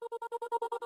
バババババ